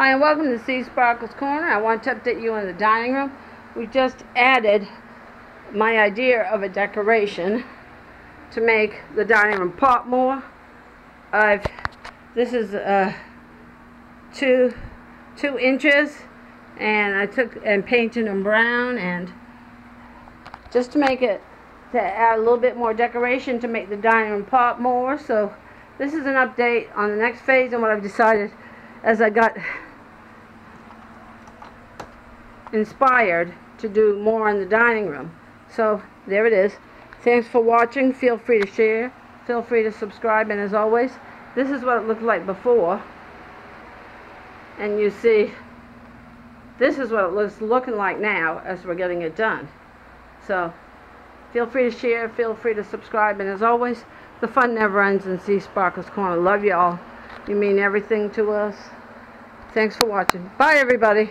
Hi and welcome to Sea Sparkles Corner. I want to update you on the dining room. We just added my idea of a decoration to make the dining room pop more. I've this is uh, two two inches and I took and painted them brown and just to make it to add a little bit more decoration to make the dining room pop more so this is an update on the next phase and what I've decided as I got inspired to do more in the dining room. So there it is. Thanks for watching. Feel free to share. Feel free to subscribe. And as always, this is what it looked like before. And you see, this is what it was looking like now as we're getting it done. So feel free to share. Feel free to subscribe. And as always, the fun never ends in Sea Sparkles Corner. Love you all. You mean everything to us. Thanks for watching. Bye, everybody.